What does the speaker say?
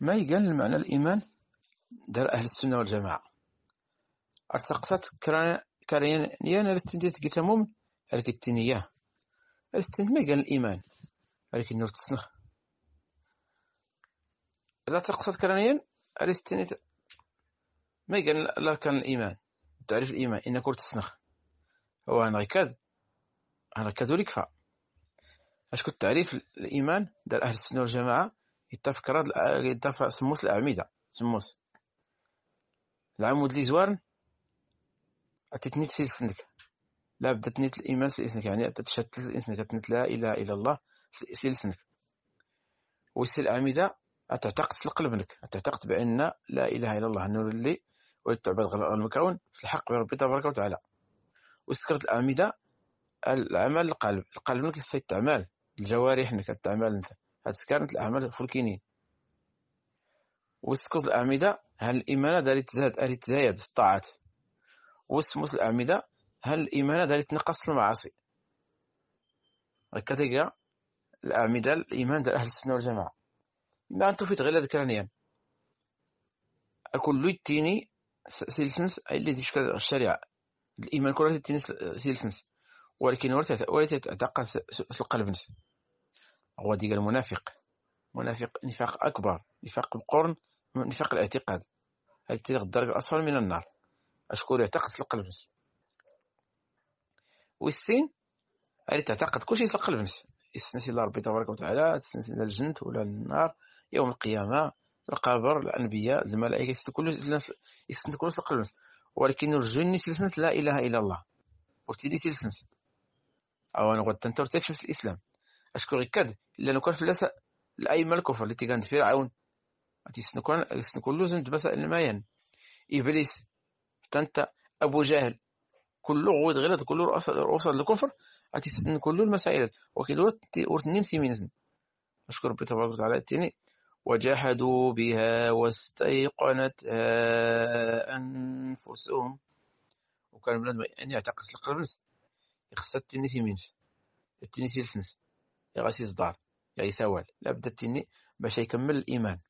ما يقال معنى الإيمان؟ دار أهل السنة والجماعة. أرتقصت كريان نيان أرستنتيت قتموم هلك التنية أرستنت ما قال الإيمان هلك النور تسنخ. إذا تقصد كرانيا أرستنت ما قال لا كان الإيمان. تعرف الإيمان إن كنت تسنخ. هو أنا كاد أنا يكفى اش كنت تعريف الإيمان دار أهل السنة والجماعة؟ يتفق يتفق سموس الأعمدة سموس. العمود اللي زوارن أتتنيت سنك. لا بدا تنيت الإيمان سنك يعني تشتت سنك لا إله إلا الله سنك. ويسير الأعمدة أتعتقد في قلبك أتعتقد بأن لا إله إلا الله النور اللي ولتعبد غير المكون الحق بربي تبارك وتعالى. وسكرت الأعمدة العمل القلب القلب لك يستعمل الجوارح انك تعمل أنت. كانت الأعمال فلكينين وسكوز الأعمدة هل الإيمان داري تزاد داري تزايد الطاعات وسموس الأعمدة هل الإيمان داري تنقص المعاصي؟ هكا الأعمدة الإيمان دار أهل السنة والجماعة. ما انتو في تغير ذكرانيا كل يتيني سيلسنس اللي تشكل الشريعة. الإيمان كله يتيني سيلسنس. ولكن ولا تعتقد القلب نفسه هو ديك المنافق. منافق نفاق أكبر نفاق القرن نفاق الاعتقاد. تلك الدرجة الأسفل من النار. أشكون يعتقد في القلب والسين هل تعتقد كل شيء في القلب نفسه يستنسي الله ربي تبارك وتعالى تستنسي الجنة ولا النار يوم القيامة القبر الأنبياء الملائكة يستنسي كل يستنسي كل القلب ولكن الجن يستنسي لا إله إلا الله. وتيدي يستنسي أو أنا قلت أنت في الإسلام. أشكر كاد إلا نكون في اللسة الأيمة الكفر التي كانت فرعون سنكون سنكون لازم تبسا المايان إبليس تنت أبو جهل كله غود غلط كله رؤوس رؤوس الكفر. أتي كله المسائل. وكيل ورتنين سيمين أشكر ربي تبارك وتعالى التاني وجحدوا بها واستيقنتها أنفسهم. وكان بلاد أن يعتقد القلب يخص التنسي منش التنسي لسنس يغاسي صدار يغي سوال. لابد التني باش يكمل الإيمان.